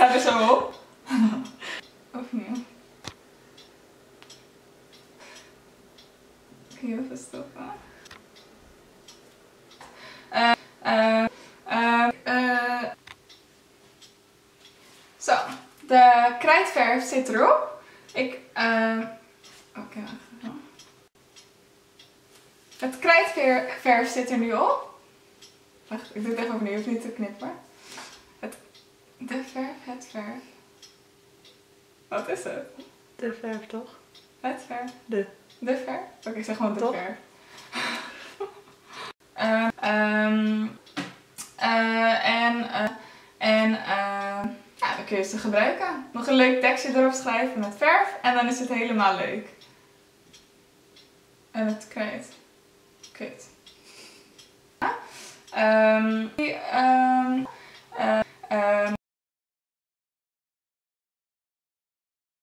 Ga er zo op. Opnieuw. Heel veel stoppen. Eh, eh, eh. Zo, de krijtverf zit erop. Ik, eh. Oké, wacht. Het krijtverf zit er nu op. Wacht, ik doe het even opnieuw, hoef niet te knippen. Het, de verf, verf. Wat is het? De verf toch? Het verf. De. De verf? Oké, ik zeg gewoon de Toch? verf. Ehm, ehm, eh, en eh, en eh, ja, dan kun je ze gebruiken. Nog een leuk tekstje erop schrijven met verf en dan is het helemaal leuk. En het krijt. Kut. Ehm, eh,